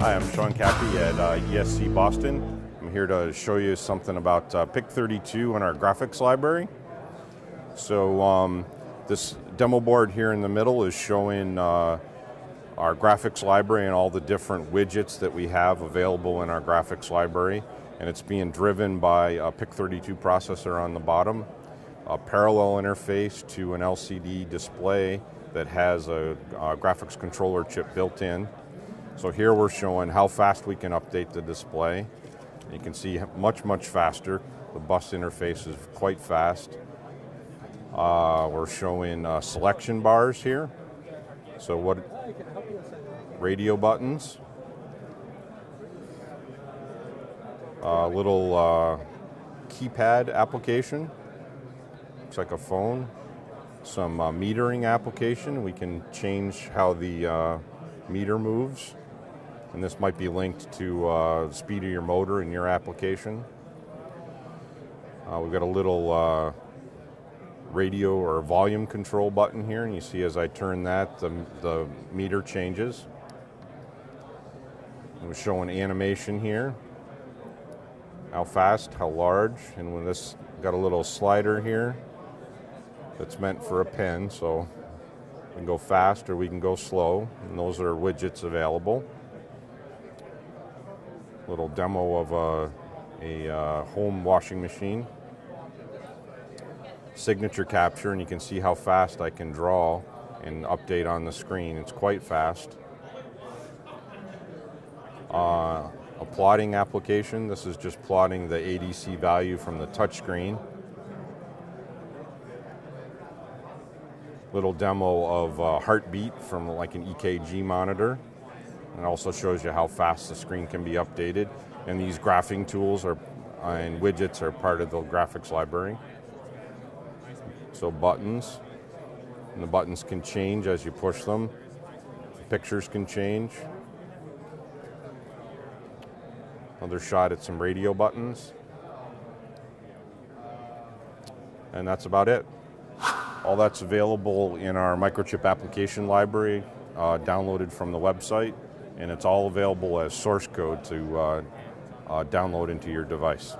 Hi, I'm Sean Cappy at uh, ESC Boston. I'm here to show you something about uh, PIC32 in our graphics library. So um, this demo board here in the middle is showing uh, our graphics library and all the different widgets that we have available in our graphics library. And it's being driven by a PIC32 processor on the bottom, a parallel interface to an LCD display that has a, a graphics controller chip built in. So here we're showing how fast we can update the display. You can see much, much faster. The bus interface is quite fast. Uh, we're showing uh, selection bars here. So what radio buttons, a little uh, keypad application, looks like a phone, some uh, metering application. We can change how the uh, meter moves, and this might be linked to uh, the speed of your motor in your application. Uh, we've got a little uh, radio or volume control button here, and you see as I turn that, the, the meter changes. We're showing animation here, how fast, how large, and when this got a little slider here that's meant for a pen, so can go fast or we can go slow, and those are widgets available. Little demo of a, a uh, home washing machine signature capture and you can see how fast I can draw and update on the screen. It's quite fast. Uh, a plotting application. This is just plotting the ADC value from the touchscreen. Little demo of uh, heartbeat from like an EKG monitor. And also shows you how fast the screen can be updated. And these graphing tools are and widgets are part of the graphics library. So buttons, and the buttons can change as you push them. Pictures can change. Another shot at some radio buttons. And that's about it. All that's available in our microchip application library, uh, downloaded from the website, and it's all available as source code to uh, uh, download into your device.